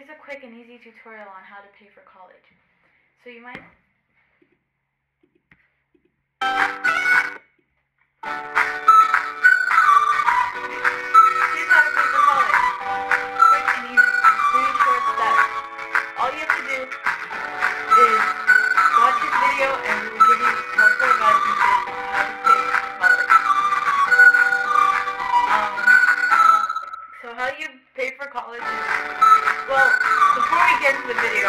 here's a quick and easy tutorial on how to pay for college. So you might Here's how to pay for college. Quick and easy. Three short steps. All you have to do is watch this video and we will give you helpful advice on how to pay for college. Um, so how you pay for college we to the video,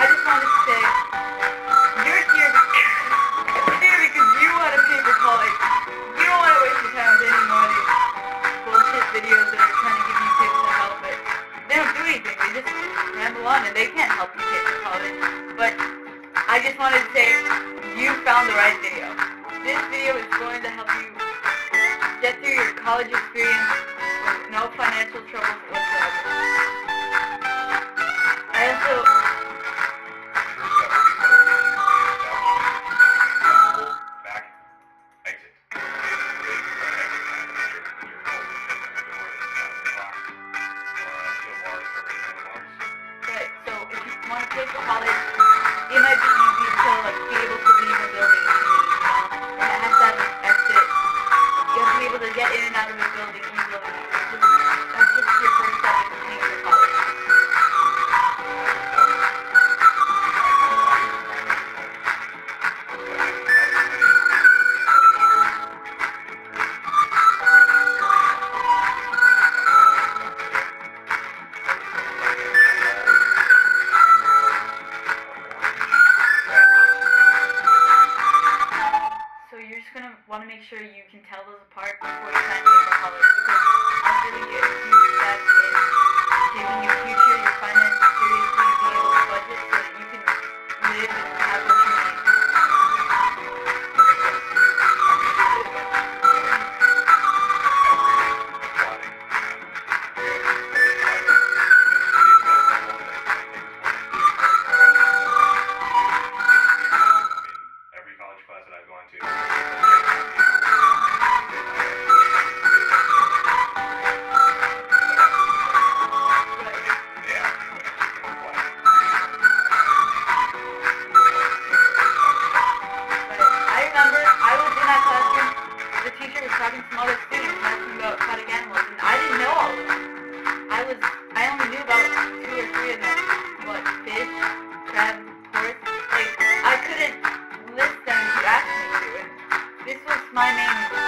I just wanted to say, you're here because, here because you want to pay for college. You don't want to waste your time with any more of these bullshit videos that are trying to give you tips to help, but they don't do anything. They just ramble on and they can't help you pay for college. But I just wanted to say, you found the right video. This video is going to help you get through your college experience with no financial troubles college, want to make sure you can tell those apart before you pay for college. I couldn't listen to asking to it. This was my main goal.